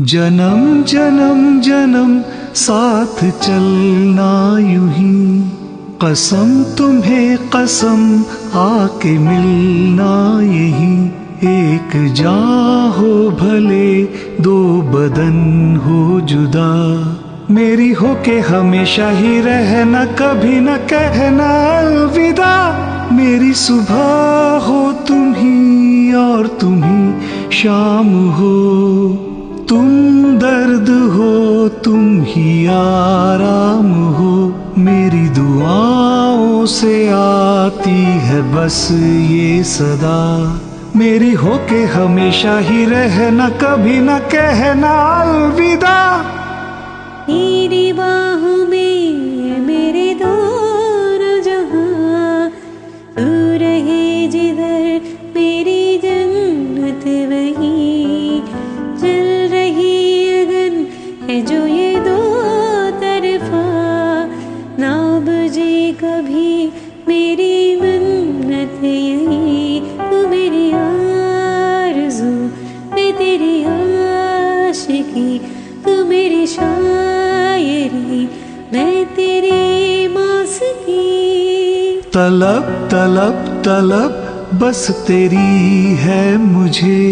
जन्म जन्म जन्म, साथ चलना यूँ ही। कसम तुम्हें कसम, आके मिलना यही। एक जा हो भले, दो बदन हो जुदा। मेरी हो के हमेशा ही रहना, कभी न कहना अलविदा मेरी सुबह हो तुम ही, और तुम ही शाम हो। तुम दर्द हो, तुम ही आराम हो, मेरी दुआओं से आती है बस ये सदा। मेरी होके हमेशा ही रहना, कभी न कहना अलविदा। कभी मेरी मन्नत यही। तू मेरी आरज़ू मैं तेरी आशिकी, तू मेरी शायरी मैं तेरी मौसीकी। तलब तलब तलब, बस तेरी है मुझे।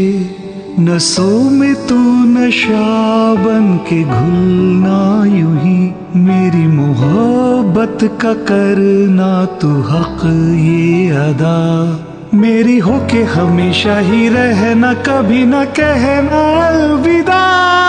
नसों में तू नशा बन के घुलना यूँ ही मेरी मोहब्बत का करना तू हक ये अदा। मेरी हो के हमेशा ही रहना, कभी ना कहना अलविदा।